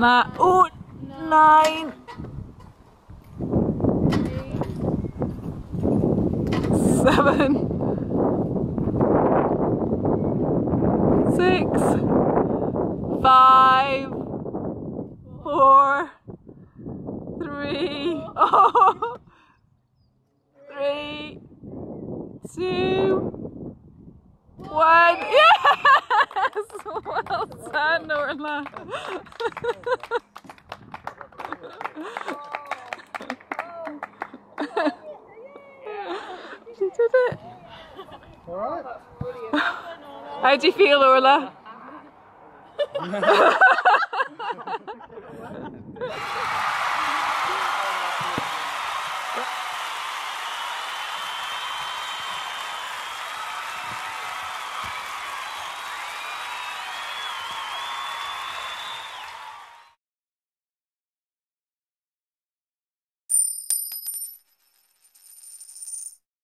that. Oh, nine. Seven. Six. Five. Four. Three. Oh. Three. Two. One. Yes! Well done, Orla. she did it. Alright. How do you feel, Orla?